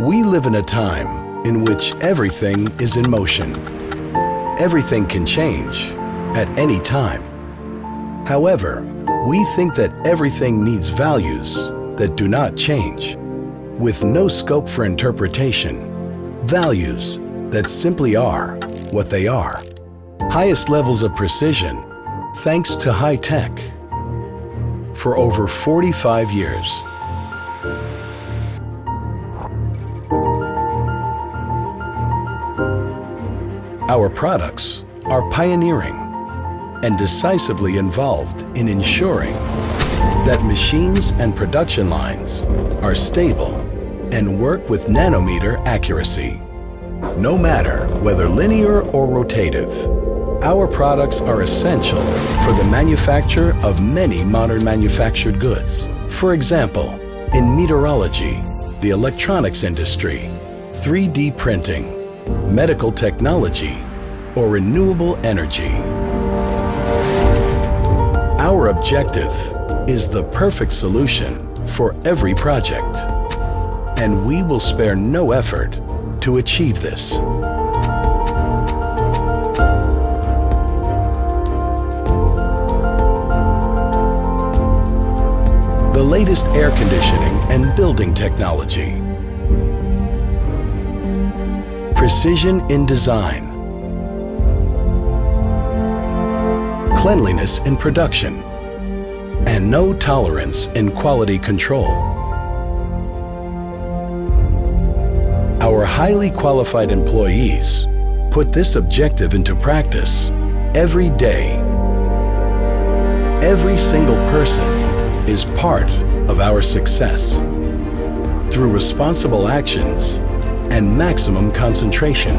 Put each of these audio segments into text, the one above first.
We live in a time in which everything is in motion. Everything can change at any time. However, we think that everything needs values that do not change, with no scope for interpretation, values that simply are what they are. Highest levels of precision thanks to high tech. For over 45 years, Our products are pioneering and decisively involved in ensuring that machines and production lines are stable and work with nanometer accuracy. No matter whether linear or rotative, our products are essential for the manufacture of many modern manufactured goods. For example, in meteorology, the electronics industry, 3D printing, medical technology, or renewable energy. Our objective is the perfect solution for every project, and we will spare no effort to achieve this. The latest air conditioning and building technology. Precision in design. Cleanliness in production. And no tolerance in quality control. Our highly qualified employees put this objective into practice every day. Every single person is part of our success through responsible actions and maximum concentration.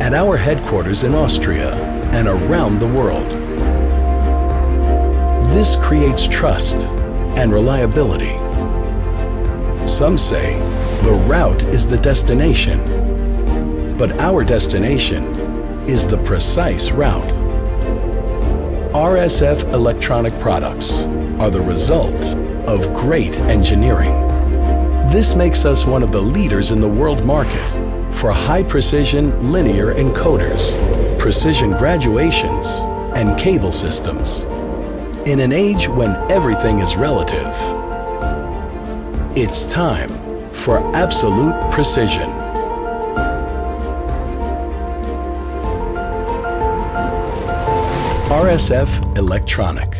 At our headquarters in Austria and around the world. This creates trust and reliability. Some say the route is the destination, but our destination is the precise route. RSF Elektronik products are the result of great engineering. This makes us one of the leaders in the world market for high-precision linear encoders, precision graduations, and cable systems. In an age when everything is relative, it's time for absolute precision. RSF Elektronik.